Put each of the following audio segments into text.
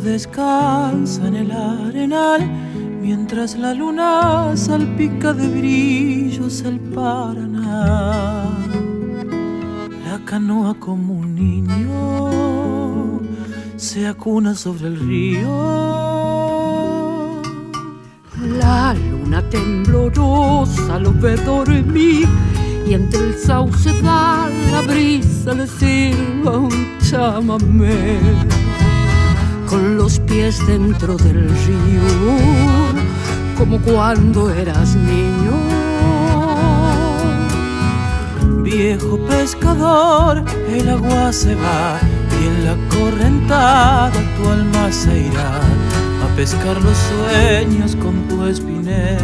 descansa en el arenal mientras la luna salpica de brillos el Paraná. La canoa como un niño se acuna sobre el río. La luna temblorosa lo ve dormir y entre el sauce da la brisa le silba un chamamé los pies dentro del río como cuando eras niño. Viejo pescador el agua se va y en la correntada tu alma se irá a pescar los sueños con tu espinel.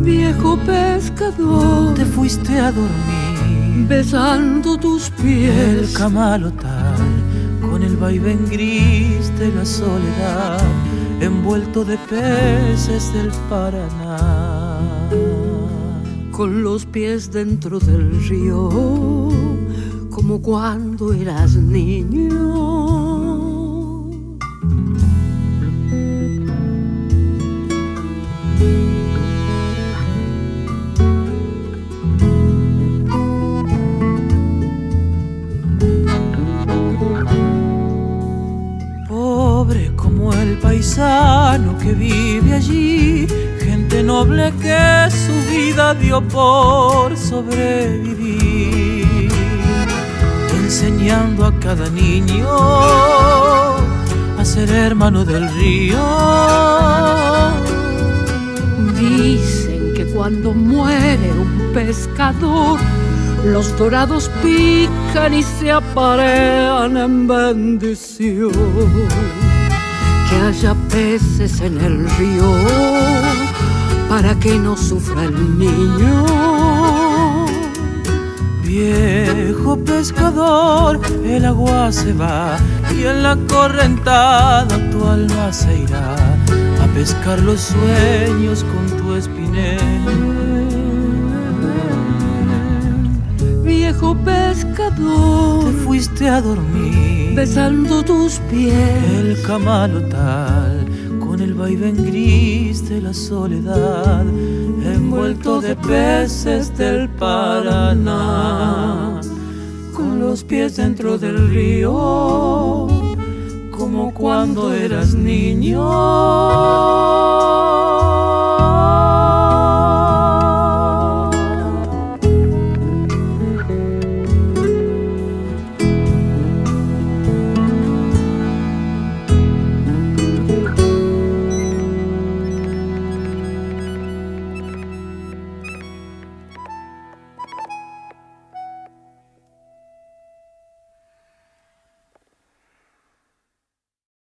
Viejo pescador, te fuiste a dormir besando tus pies. El camalotal con el vaivén gris de la soledad, envuelto de peces del Paraná. Con los pies dentro del río, como cuando eras niño. Que vive allí, gente noble que su vida dio por sobrevivir, enseñando a cada niño a ser hermano del río. Dicen que cuando muere un pescador, los dorados pican y se aparean en bendición que haya peces en el río para que no sufra el niño. Viejo pescador, el agua se va y en la correntada tu alma se irá a pescar los sueños con tu espinel. Viejo pescador, te fuiste a dormir besando tus pies. El camalotal con el vaivén gris de la soledad, envuelto de peces del Paraná, con los pies dentro del río, como cuando eras niño.